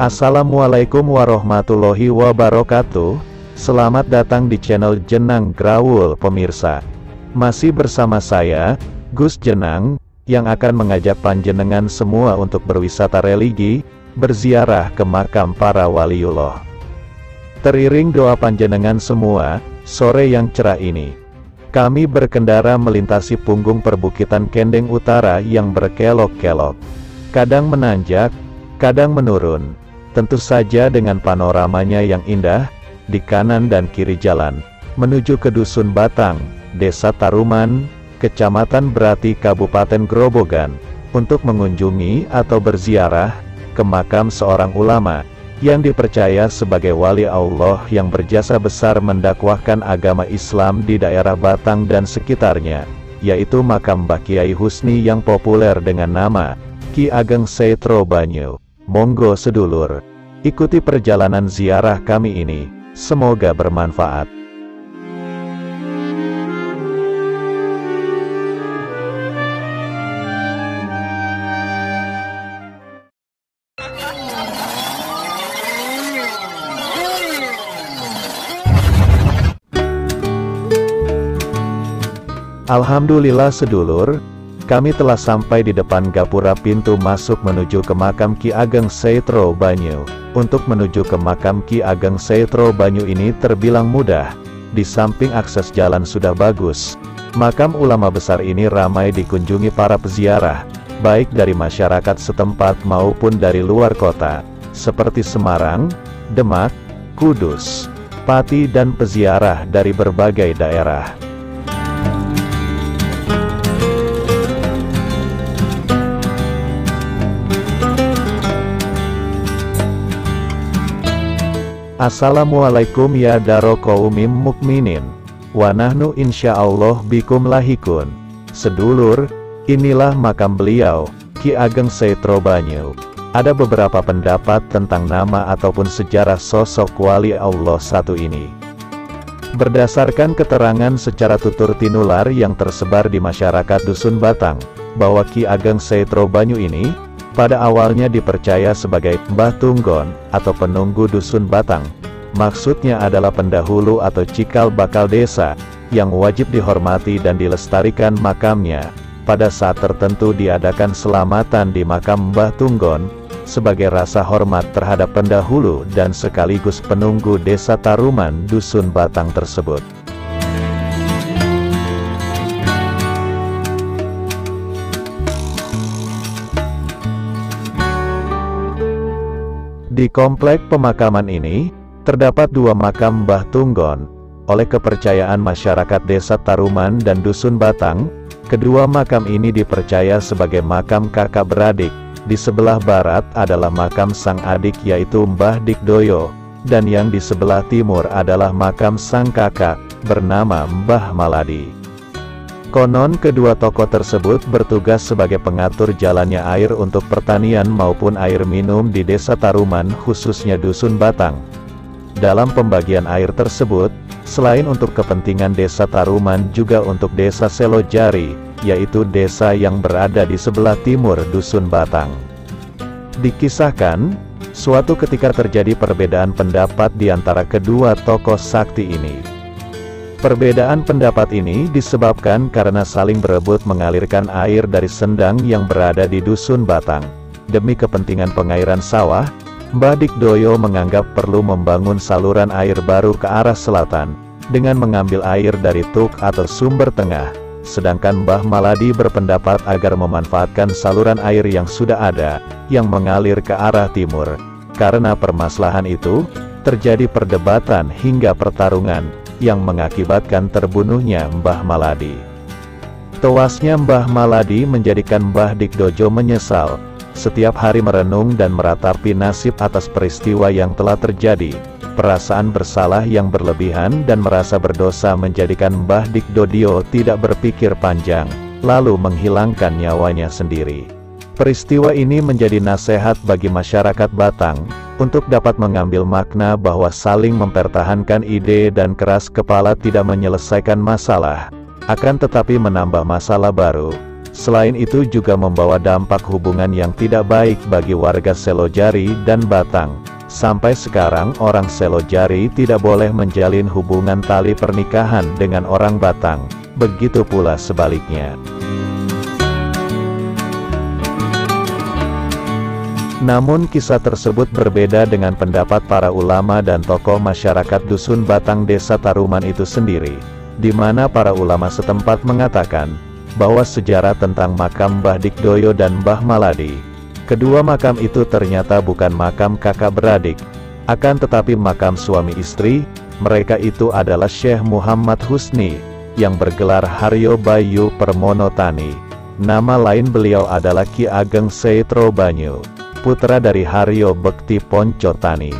Assalamualaikum warahmatullahi wabarakatuh Selamat datang di channel Jenang Grawul pemirsa Masih bersama saya, Gus Jenang Yang akan mengajak panjenengan semua untuk berwisata religi Berziarah ke makam para waliullah Teriring doa panjenengan semua, sore yang cerah ini kami berkendara melintasi punggung perbukitan Kendeng Utara yang berkelok-kelok. Kadang menanjak, kadang menurun. Tentu saja dengan panoramanya yang indah, di kanan dan kiri jalan, menuju ke Dusun Batang, Desa Taruman, Kecamatan Berati Kabupaten Grobogan, untuk mengunjungi atau berziarah, ke makam seorang ulama, yang dipercaya sebagai wali Allah yang berjasa besar mendakwahkan agama Islam di daerah Batang dan sekitarnya, yaitu makam Mbah Kiai Husni yang populer dengan nama, Ki Ageng Setro Banyu. Monggo sedulur, ikuti perjalanan ziarah kami ini, semoga bermanfaat. Alhamdulillah sedulur, kami telah sampai di depan gapura pintu masuk menuju ke makam Ki Ageng Setro Banyu. Untuk menuju ke makam Ki Ageng Setro Banyu ini terbilang mudah. Di samping akses jalan sudah bagus. Makam ulama besar ini ramai dikunjungi para peziarah, baik dari masyarakat setempat maupun dari luar kota, seperti Semarang, Demak, Kudus, Pati dan peziarah dari berbagai daerah. Assalamualaikum ya daro kaumim mukminin. Wa nahnu insyaallah bikum lahikun. Sedulur, inilah makam beliau, Ki Ageng Setro Banyu. Ada beberapa pendapat tentang nama ataupun sejarah sosok wali Allah satu ini. Berdasarkan keterangan secara tutur tinular yang tersebar di masyarakat Dusun Batang, bahwa Ki Ageng Setro Banyu ini, pada awalnya dipercaya sebagai Mbah Tunggon, atau penunggu Dusun Batang. Maksudnya adalah pendahulu atau cikal bakal desa, yang wajib dihormati dan dilestarikan makamnya. Pada saat tertentu diadakan selamatan di makam Mbah Tunggon, sebagai rasa hormat terhadap pendahulu dan sekaligus penunggu desa Taruman Dusun Batang tersebut. Di komplek pemakaman ini, terdapat dua makam Mbah Tunggon. Oleh kepercayaan masyarakat desa Taruman dan Dusun Batang, kedua makam ini dipercaya sebagai makam kakak beradik. Di sebelah barat adalah makam sang adik yaitu Mbah Dikdoyo, dan yang di sebelah timur adalah makam sang kakak, bernama Mbah Maladi. Konon kedua tokoh tersebut bertugas sebagai pengatur jalannya air untuk pertanian maupun air minum di desa Taruman khususnya Dusun Batang. Dalam pembagian air tersebut, selain untuk kepentingan desa Taruman juga untuk desa Selojari, yaitu desa yang berada di sebelah timur Dusun Batang. Dikisahkan, suatu ketika terjadi perbedaan pendapat di antara kedua tokoh sakti ini. Perbedaan pendapat ini disebabkan karena saling berebut mengalirkan air dari sendang yang berada di Dusun Batang. Demi kepentingan pengairan sawah, Mbah Dikdoyo menganggap perlu membangun saluran air baru ke arah selatan, dengan mengambil air dari tuk atau sumber tengah. Sedangkan Mbah Maladi berpendapat agar memanfaatkan saluran air yang sudah ada, yang mengalir ke arah timur. Karena permasalahan itu, terjadi perdebatan hingga pertarungan, yang mengakibatkan terbunuhnya Mbah Maladi. Tewasnya Mbah Maladi menjadikan Mbah Dikdojo menyesal, setiap hari merenung dan meratapi nasib atas peristiwa yang telah terjadi. Perasaan bersalah yang berlebihan dan merasa berdosa menjadikan Mbah Dikdodio tidak berpikir panjang, lalu menghilangkan nyawanya sendiri. Peristiwa ini menjadi nasihat bagi masyarakat Batang, untuk dapat mengambil makna bahwa saling mempertahankan ide dan keras kepala tidak menyelesaikan masalah, akan tetapi menambah masalah baru. Selain itu juga membawa dampak hubungan yang tidak baik bagi warga Selojari dan Batang. Sampai sekarang orang Selojari tidak boleh menjalin hubungan tali pernikahan dengan orang Batang, begitu pula sebaliknya. Namun kisah tersebut berbeda dengan pendapat para ulama dan tokoh masyarakat Dusun Batang Desa Taruman itu sendiri, di mana para ulama setempat mengatakan, bahwa sejarah tentang makam Mbah Dikdoyo dan Mbah Maladi, kedua makam itu ternyata bukan makam kakak beradik, akan tetapi makam suami istri, mereka itu adalah Syekh Muhammad Husni, yang bergelar Haryo Bayu Permonotani. Nama lain beliau adalah Ki Ageng Seitro Banyu putra dari Haryo Bekti Poncotani.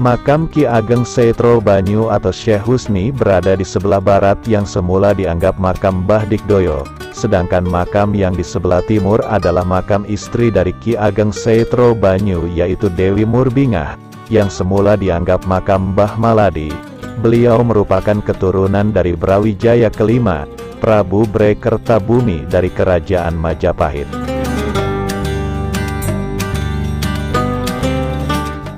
Makam Ki Ageng Setro Banyu atau Syekh Husni berada di sebelah barat yang semula dianggap makam Mbah Dikdoyo, sedangkan makam yang di sebelah timur adalah makam istri dari Ki Ageng Setro Banyu yaitu Dewi Murbingah, yang semula dianggap makam Mbah Maladi. Beliau merupakan keturunan dari Brawijaya kelima, Prabu Brekertabumi dari Kerajaan Majapahit.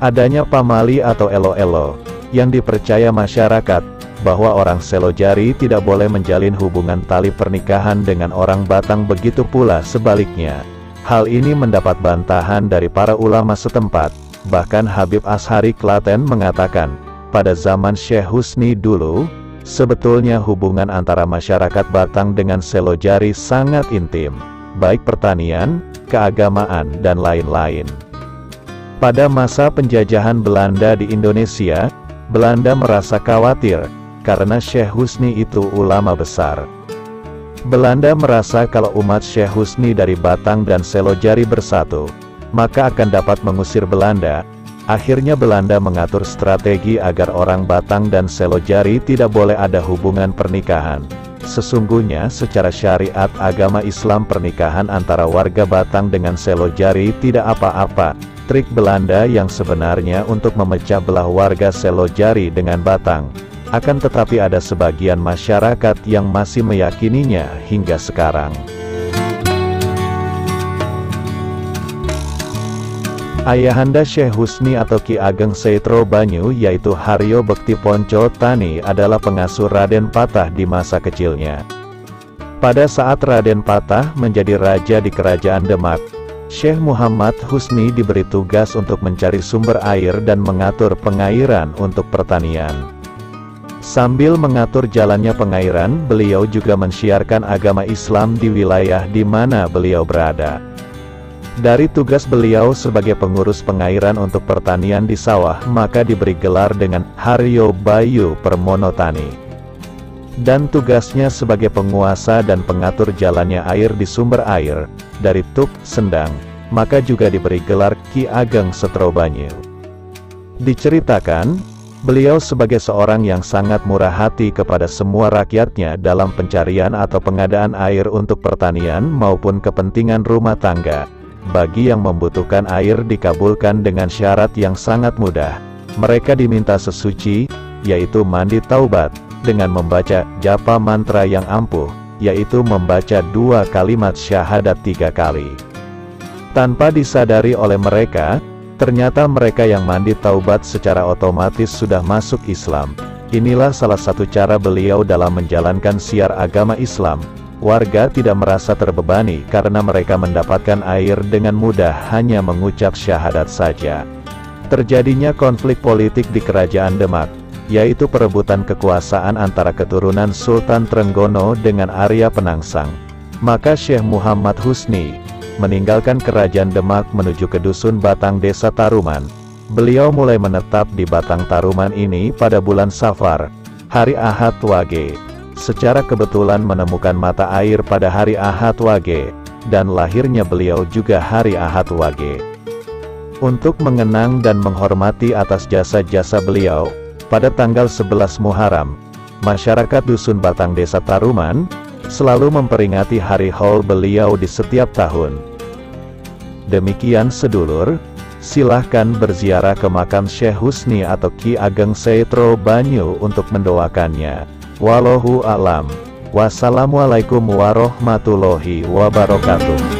Adanya pamali atau elo-elo, yang dipercaya masyarakat, bahwa orang Selojari tidak boleh menjalin hubungan tali pernikahan dengan orang Batang begitu pula sebaliknya. Hal ini mendapat bantahan dari para ulama setempat, bahkan Habib Ashari Klaten mengatakan, pada zaman Syekh Husni dulu, sebetulnya hubungan antara masyarakat Batang dengan Selojari sangat intim, baik pertanian, keagamaan dan lain-lain. Pada masa penjajahan Belanda di Indonesia, Belanda merasa khawatir, karena Syekh Husni itu ulama besar. Belanda merasa kalau umat Syekh Husni dari Batang dan Selojari bersatu, maka akan dapat mengusir Belanda. Akhirnya Belanda mengatur strategi agar orang Batang dan Selojari tidak boleh ada hubungan pernikahan. Sesungguhnya secara syariat agama Islam pernikahan antara warga Batang dengan Selojari tidak apa-apa, trik Belanda yang sebenarnya untuk memecah belah warga Selojari dengan Batang. Akan tetapi ada sebagian masyarakat yang masih meyakininya hingga sekarang. Ayahanda Syekh Husni atau Ki Ageng Seitro Banyu yaitu Haryo Bekti Ponco Tani adalah pengasuh Raden Patah di masa kecilnya. Pada saat Raden Patah menjadi raja di kerajaan Demak, Syekh Muhammad Husni diberi tugas untuk mencari sumber air dan mengatur pengairan untuk pertanian. Sambil mengatur jalannya pengairan, beliau juga mensiarkan agama Islam di wilayah di mana beliau berada. Dari tugas beliau sebagai pengurus pengairan untuk pertanian di sawah, maka diberi gelar dengan Haryo Bayu Permonotani. Dan tugasnya sebagai penguasa dan pengatur jalannya air di sumber air, dari Tuk, Sendang, maka juga diberi gelar Ki Ageng Setrobanyu. Diceritakan, beliau sebagai seorang yang sangat murah hati kepada semua rakyatnya dalam pencarian atau pengadaan air untuk pertanian maupun kepentingan rumah tangga. Bagi yang membutuhkan air dikabulkan dengan syarat yang sangat mudah. Mereka diminta sesuci, yaitu mandi taubat, dengan membaca japa mantra yang ampuh, yaitu membaca dua kalimat syahadat tiga kali. Tanpa disadari oleh mereka, ternyata mereka yang mandi taubat secara otomatis sudah masuk Islam. Inilah salah satu cara beliau dalam menjalankan siar agama Islam. Warga tidak merasa terbebani karena mereka mendapatkan air dengan mudah hanya mengucap syahadat saja. Terjadinya konflik politik di kerajaan Demak, yaitu perebutan kekuasaan antara keturunan Sultan Trenggono dengan Arya Penangsang. Maka Syekh Muhammad Husni, meninggalkan kerajaan Demak menuju ke Dusun Batang Desa Taruman. Beliau mulai menetap di Batang Taruman ini pada bulan Safar, hari Ahad Wage. Secara kebetulan menemukan mata air pada hari Ahad Wage, dan lahirnya beliau juga hari Ahad Wage. Untuk mengenang dan menghormati atas jasa-jasa beliau, pada tanggal 11 Muharram, masyarakat Dusun Batang Desa Taruman, selalu memperingati hari haul beliau di setiap tahun. Demikian sedulur, silahkan berziarah ke makam Syekh Husni atau Ki Ageng Seitro Banyu untuk mendoakannya. Wallahu alam. Wassalamualaikum warahmatullahi wabarakatuh.